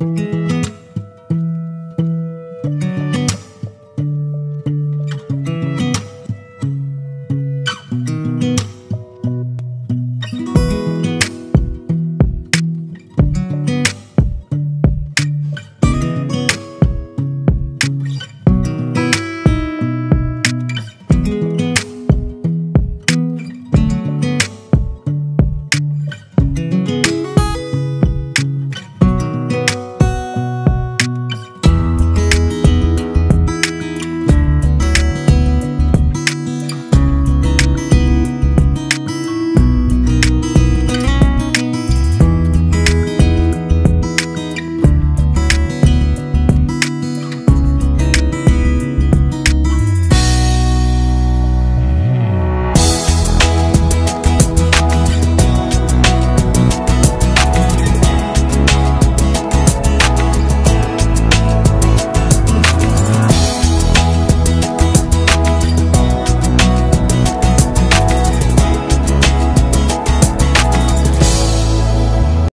you